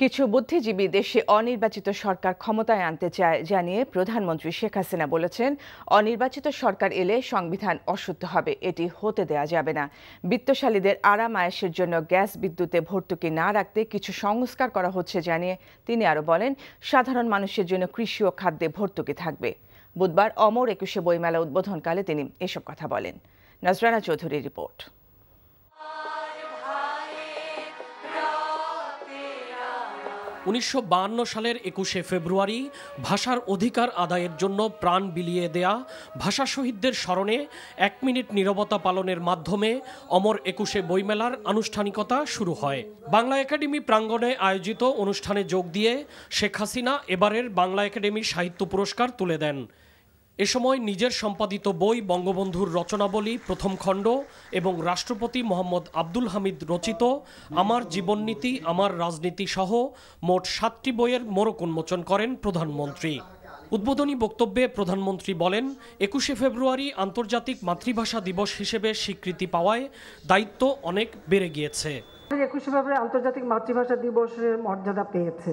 কিছু বুদ্ধিজীবী দেশে অনির্বাচিত সরকার ক্ষমতায় আনতে চায় জানিয়ে প্রধানমন্ত্রী শেখ হাসিনা বলেছেন, অনির্বাচিত সরকার এলে সংবিধান অশুদ্ধ হবে, এটি হতে দেয়া যাবে না। বিত্তশালীদের আরাম আয়েসের জন্য গ্যাস বিদ্যুতে ভর্তুকি না রাখতে কিছু সংস্কার করা হচ্ছে জানিয়ে তিনি আরও বলেন, সাধারণ মানুষের জন্য কৃষি ও খাদ্যে ভর্তুকি থাকবে। বুধবার অমর একুশে বইমেলা উদ্বোধনকালে তিনি এসব কথা বলেন। নজরানা চৌধুরীর রিপোর্ট। উনিশশো সালের একুশে ফেব্রুয়ারি ভাষার অধিকার আদায়ের জন্য প্রাণ বিলিয়ে দেয়া ভাষা শহীদদের স্মরণে এক মিনিট নিরবতা পালনের মাধ্যমে অমর একুশে বইমেলার আনুষ্ঠানিকতা শুরু হয়। বাংলা একাডেমি প্রাঙ্গণে আয়োজিত অনুষ্ঠানে যোগ দিয়ে শেখ হাসিনা এবারের বাংলা একাডেমি সাহিত্য পুরস্কার তুলে দেন। এ সময় নিজের সম্পাদিত বই, বঙ্গবন্ধুর রচনাবলী, প্রথম খণ্ড এবং রাষ্ট্রপতি মোহাম্মদ আব্দুল হামিদ রচিত আমার জীবননীতি, আমার রাজনীতি সহ মোট সাতটি বইয়ের মোড়ক উন্মোচন করেন প্রধানমন্ত্রী। উদ্বোধনী বক্তব্যে প্রধানমন্ত্রী বলেন, একুশে ফেব্রুয়ারি আন্তর্জাতিক মাতৃভাষা দিবস হিসেবে স্বীকৃতি পাওয়ায় দায়িত্ব অনেক বেড়ে গিয়েছে। একুশে ফেব্রুয়ারি আন্তর্জাতিক মাতৃভাষা দিবসের মর্যাদা পেয়েছে।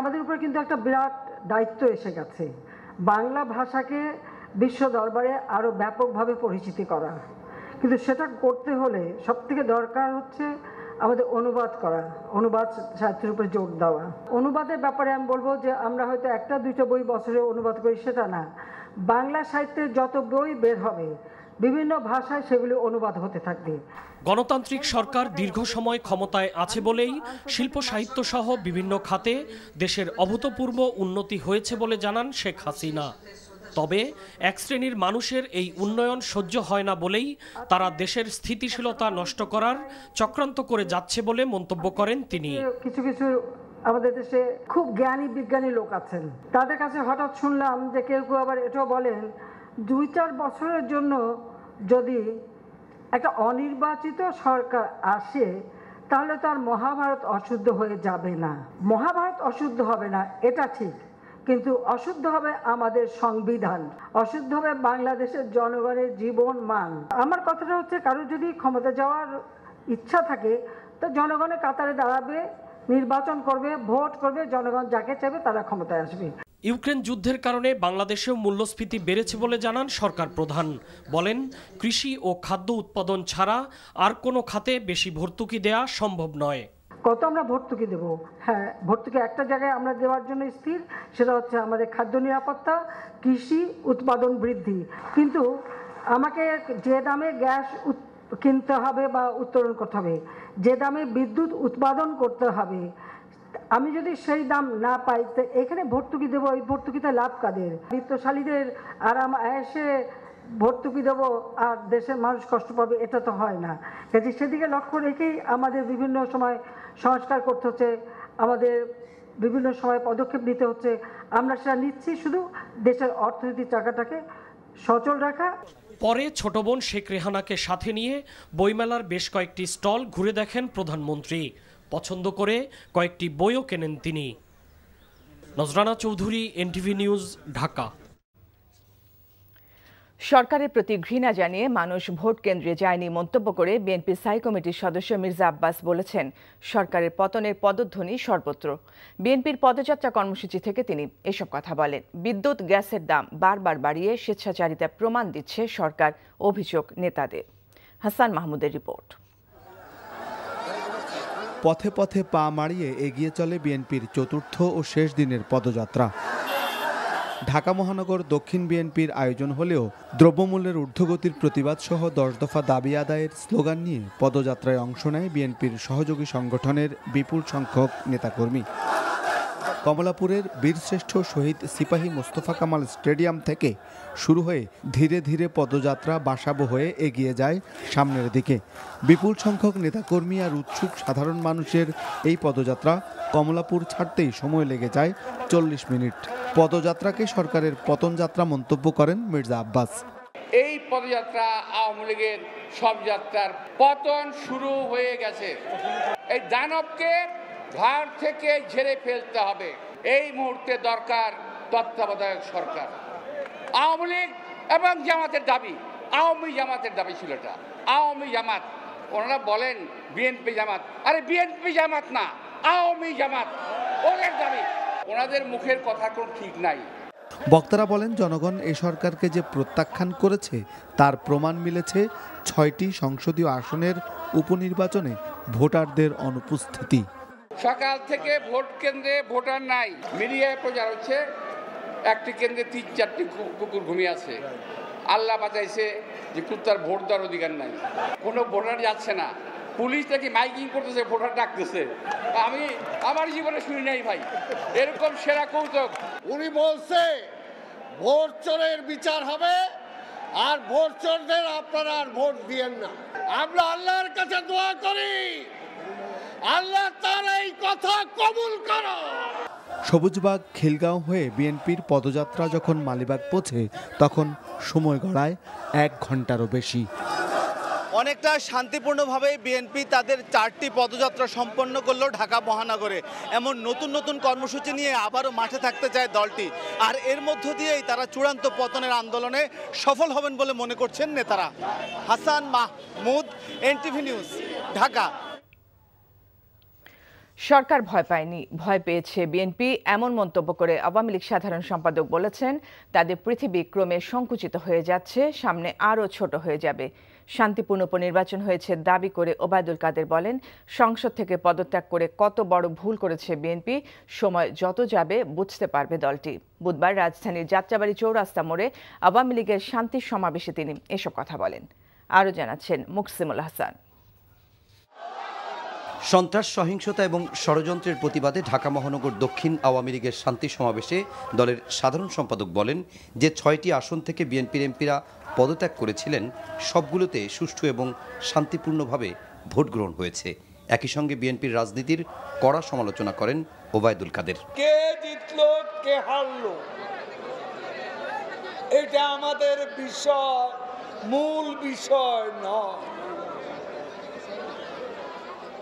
আমাদের উপর কিন্তু একটা বিরাট দায়িত্ব এসে গেছে। বাংলা ভাষাকে বিশ্ব দরবারে আরও ব্যাপকভাবে পরিচিতি করা। কিন্তু সেটা করতে হলে সবথেকে দরকার হচ্ছে আমাদের অনুবাদ করা, অনুবাদ সাহিত্যের উপরে জোর দেওয়া। অনুবাদের ব্যাপারে আমি বলব যে আমরা হয়তো একটা, দুইটা বই বছরে অনুবাদ করি, সেটা না। বাংলা সাহিত্যের যত বই বের হবে বিভিন্ন ভাষায় সেগুলি অনুবাদ হতে থাকবে। গণতান্ত্রিক সরকার দীর্ঘ সময় ক্ষমতায় আছে বলেই শিল্প সাহিত্য সহ বিভিন্ন খাতে দেশের অভূতপূর্ব উন্নতি হয়েছে বলে জানান শেখ হাসিনা। তবে এক শ্রেণির মানুষের এই উন্নয়ন সহ্য হয় না বলেই তারা দেশের স্থিতিশীলতা নষ্ট করার চক্রান্ত করে যাচ্ছে বলে মন্তব্য করেন তিনি। কিছু কিছু আমাদের দেশে খুব জ্ঞানী বিজ্ঞানী লোক আছেন। তাদের কাছে হঠাৎ শুনলাম যে কেউ কেউ আবার এটাও বলেন দুই চার বছরের জন্য যদি একটা অনির্বাচিত সরকার আসে, তাহলে তার মহাভারত অশুদ্ধ হয়ে যাবে না। মহাভারত অশুদ্ধ হবে না, এটা ঠিক। কিন্তু অশুদ্ধ হবে আমাদের সংবিধান। অশুদ্ধ হবে বাংলাদেশের জনগণের জীবন মান। আমার কথাটা হচ্ছে, কারও যদি ক্ষমতা যাওয়ার ইচ্ছা থাকে, তো জনগণের কাতারে দাঁড়াবে, নির্বাচন করবে, ভোট করবে, জনগণ যাকে চাইবে তারা ক্ষমতায় আসবে। ইউক্রেন যুদ্ধের কারণে বাংলাদেশেও মূল্যস্ফীতি বেড়েছে বলে জানান সরকার প্রধান। বলেন, কৃষি ও খাদ্য উৎপাদন ছাড়া আর কোনো খাতে বেশি ভর্তুকি দেয়া সম্ভব নয়। কত আমরা ভর্তুকি দেব? হ্যাঁ ভর্তুকি একটা জায়গায় আমরা দেওয়ার জন্য স্থির, সেটা হচ্ছে আমাদের খাদ্য নিরাপত্তা, কৃষি উৎপাদন বৃদ্ধি। কিন্তু আমাকে যে দামে গ্যাস কিনতে হবে বা উত্তোলন করতে হবে, যে দামে বিদ্যুৎ উৎপাদন করতে হবে আমি যদি সেই দাম না পাই, তো এখানে ভর্তুকি দেবো, এই ভর্তুকিতে লাভ কাদের? বিত্তশালীদের আরাম আয়েসে ভর্তুকি দেবো আর দেশের মানুষ কষ্ট পাবে, এটা তো হয় না। কাজে সেদিকে লক্ষ্য রেখেই আমাদের বিভিন্ন সময় সংস্কার করতে হচ্ছে, আমাদের বিভিন্ন সময় পদক্ষেপ নিতে হচ্ছে। আমরা সেটা নিচ্ছি শুধু দেশের অর্থনীতির চাকাটাকে সচল রাখা। পরে ছোট বোন শেখ রেহানাকে সাথে নিয়ে বইমেলার বেশ কয়েকটি স্টল ঘুরে দেখেন প্রধানমন্ত্রী। পছন্দ করে কয়েকটি বইও কেনেন তিনি। Nazrana Chowdhury, NTV news, Dhaka. সরকারের প্রতি ঘৃণা জানিয়ে মানুষ ভোট কেন্দ্রে যায়নি মন্তব্য করে বিএনপি স্থায়ী কমিটির সদস্য মির্জা আব্বাস বলেছেন, সরকারের পতনের পদধ্বনি সর্বত্র। বিএনপির পদযাত্রা কর্মসূচি থেকে তিনি এসব কথা বলেন। বিদ্যুৎ, গ্যাসের দাম বারবার বাড়িয়ে স্বেচ্ছাচারিতা প্রমাণ দিচ্ছে সরকার, অভিযোগ নেতাদের। হাসান মাহমুদের রিপোর্ট। পথে পথে পা মারিয়ে এগিয়ে চলে বিএনপির চতুর্থ ও শেষ দিনের পদযাত্রা। ঢাকা মহানগর দক্ষিণ বিএনপির আয়োজন হলেও দ্রব্যমূল্যের ঊর্ধ্বগতির প্রতিবাদ সহ দশ দফা দাবি আদায়ের স্লোগান নিয়ে পদযাত্রায় অংশ নেয় বিএনপির সহযোগী সংগঠনের বিপুল সংখ্যক নেতাকর্মী। কমলাপুরের বীরশ্রেষ্ঠ শহীদ সিপাহী মোস্তফা কামাল স্টেডিয়াম থেকে শুরু হয়ে ধীরে ধীরে পদযাত্রা বাসাবো হয়ে এগিয়ে যায় সামনের দিকে। বিপুল সংখ্যক নেতাকর্মী আর উৎসুক সাধারণ মানুষের এই পদযাত্রা কমলাপুর ছাড়তেই সময় লেগে যায় চল্লিশ মিনিট। পদযাত্রাকে সরকারের পতনযাত্রা মন্তব্য করেন মির্জা আব্বাস। এই পদযাত্রা আওয়ামী লীগের সব যাত্রার পতন শুরু হয়ে গেছে। এই দানবকে ভারত থেকে ঝেড়ে ফেলতে হবে। এই মুহূর্তে দরকার তত্ত্বাবধায়ক সরকার। আওয়ামী লীগ এবং জামাতের দাবি। আওয়ামী জামাতের দাবি ছিল এটা। আওয়ামী জামাত, ওনারা বলেন বিএনপি জামাত। আরে বিএনপি জামাত না, আওয়ামী জামাত। ওদের দাবি। ওনাদের মুখের কথা কোনো ঠিক নাই। বক্তারা বলেন, জনগণ এ সরকারকে যে প্রত্যাখ্যান করেছে, তার প্রমাণ মিলেছে ছয়টি সংসদীয় আসনের উপনির্বাচনে ভোটারদের অনুপস্থিতি। সকাল থেকে ভোট কেন্দ্রে ভোটার নাই। মিডিয়ায় প্রচার হচ্ছে, একটি কেন্দ্রে তিন, চারটি কুকুর ঘুমিয়ে আছে। আল্লাহ বাঁচাইছে যে কুত্তার ভোট দেওয়ার অধিকার নাই। কোনো ভোটার যাচ্ছে না। পুলিশ নাকি মাইকিং করতেছে, ভোটার ডাকতেছে। আমি, আমার জীবনে শুনি নাই ভাই। এরকম সেরা কৌতুক। উনি বলছে, ভোট চোরের বিচার হবে, আর ভোট চোরদের আপনারা আর ভোট দিয়েন না। আমরা আল্লাহর কাছে দোয়া করি। আল্লাহ তার এই কথা কবুল করো। সবুজবাগ খিলগাঁও হয়ে বিএনপির পদযাত্রা যখন মালিবাগ পৌঁছে তখন সময় গড়ায় এক ঘন্টারও বেশি। অনেকটা শান্তিপূর্ণভাবে বিএনপি তাদের চারটি পদযাত্রা সম্পন্ন করল ঢাকা মহানগরে। এমন নতুন নতুন কর্মসূচি নিয়ে আবারও মাঠে থাকতে চায় দলটি। আর এর মধ্য দিয়েই তারা চূড়ান্ত পতনের আন্দোলনে সফল হবেন বলে মনে করছেন নেতারা। Hasan Mahmud NTV news Dhaka. সরকার ভয় পায়নি, ভয় পেয়েছে বিএনপি, এমন মন্তব্য করে আওয়ামী লীগ সাধারণ সম্পাদক বলেছেন, তাদের পৃথিবী ক্রমে সংকুচিত হয়ে যাচ্ছে, সামনে আরও ছোট হয়ে যাবে। শান্তিপূর্ণ উপনির্বাচন হয়েছে দাবি করে ওবায়দুল কাদের বলেন, সংসদ থেকে পদত্যাগ করে কত বড় ভুল করেছে বিএনপি, সময় যত যাবে বুঝতে পারবে দলটি। বুধবার রাজধানীর যাত্রাবাড়ি চৌরাস্তা মোড়ে আওয়ামী লীগের শান্তির সমাবেশে তিনি এসব কথা বলেন। আরও জানাচ্ছেন মুকসিমুল হাসান। সন্ত্রাস, সহিংসতা এবং ষড়যন্ত্রের প্রতিবাদে ঢাকা মহানগর দক্ষিণ আওয়ামী লীগের শান্তি সমাবেশে দলের সাধারণ সম্পাদক বলেন যে ছয়টি আসন থেকে বিএনপির এমপিরা পদত্যাগ করেছিলেন, সবগুলোতে সুষ্ঠু এবং শান্তিপূর্ণভাবে ভোট গ্রহণ হয়েছে। একই সঙ্গে বিএনপির রাজনীতির কড়া সমালোচনা করেন ওবায়দুল কাদের। কে জিতলো, কে এটা আমাদের বিষয়, মূল বিষয় নয়।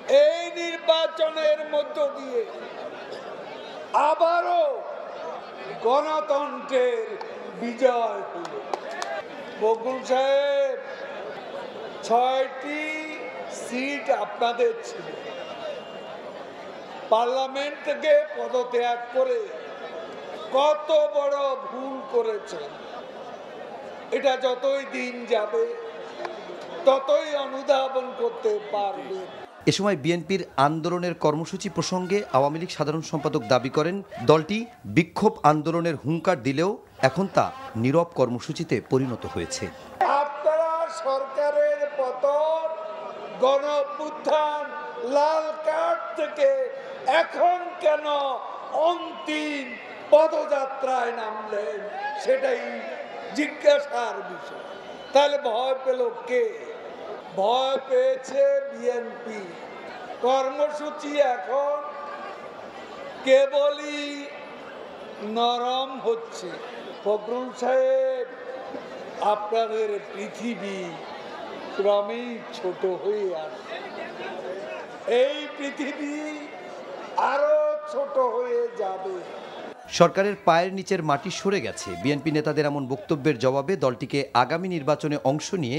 এই নির্বাচনের মধ্য দিয়ে আবারও গণতন্ত্রের বিজয় হল। বকুল সাহেব, ছয়টি সিট আপনাদের ছিল। পার্লামেন্ট থেকে পদত্যাগ করে কত বড় ভুল করেছেন, এটা যতই দিন যাবে ততই অনুধাবন করতে পারবে এ সময় বিএনপির আন্দোলনের কর্মসূচি প্রসঙ্গে আওয়ামী লীগ সাধারণ সম্পাদক দাবি করেন, দলটি বিক্ষোভ আন্দোলনের হুঙ্কার দিলেও এখন তা নীরব কর্মসূচিতে পরিণত হয়েছে। আপনারা সরকারের পতন গণ অভ্যুত্থান লাল কার্ড থেকে এখন কেন অন্তিম পদযাত্রায় নামলেন, সেটাই জিজ্ঞাসার বিষয়। তাহলে ভয় পেল কে? ভয় পেয়েছে বিএনপি কর্মসূচি এখন কেবলই নরম হচ্ছে। ফখরুল সাহেব, আপনাদের পৃথিবী ক্রমেই ছোট হয়ে আসছে। এই পৃথিবী আরও ছোট হয়ে যাবে। সরকারের পায়ের নিচের মাটি সরে গেছে। বিএনপি নেতাদের এমন বক্তব্যের জবাবে দলটিকে আগামী নির্বাচনে অংশ নিয়ে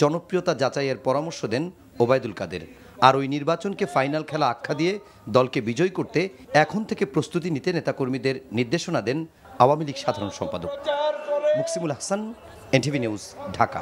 জনপ্রিয়তা যাচাইয়ের পরামর্শ দেন ওবায়দুল কাদের। আর ওই নির্বাচনকে ফাইনাল খেলা আখ্যা দিয়ে দলকে বিজয় করতে এখন থেকে প্রস্তুতি নিতে নেতাকর্মীদের নির্দেশনা দেন আওয়ামী লীগ সাধারণ সম্পাদক। Muksimul Hasan, NTV news, Dhaka.